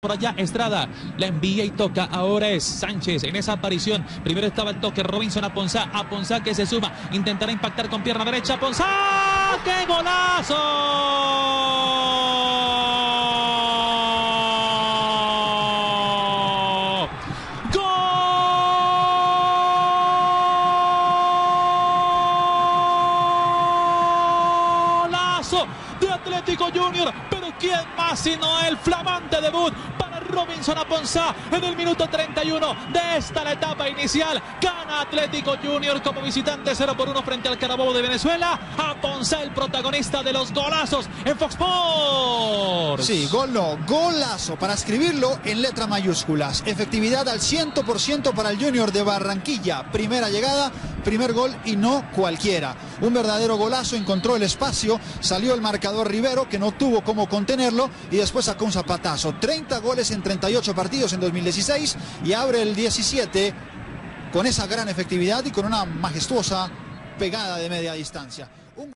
Por allá Estrada la envía y toca. Ahora es Sánchez en esa aparición. Primero estaba el toque Robinson a Ponzá. A Ponzá que se suma. Intentará impactar con pierna derecha. Ponzá. ¡Qué golazo! De Atlético Junior. Pero ¿quién más sino el flamante debut para Robinson Aponzá en el minuto 31 de esta la etapa inicial? Gana Atlético Junior como visitante 0 por 1 frente al Carabobo de Venezuela. Aponzá el protagonista de los golazos en Fox Sports. Sí, gol no, golazo para escribirlo en letras mayúsculas. Efectividad al 100% para el Junior de Barranquilla. Primera llegada, primer gol y no cualquiera. Un verdadero golazo, encontró el espacio, salió el marcador Rivero que no tuvo cómo contenerlo y después sacó un zapatazo. 30 goles en 38 partidos en 2016 y abre el 17 con esa gran efectividad y con una majestuosa pegada de media distancia.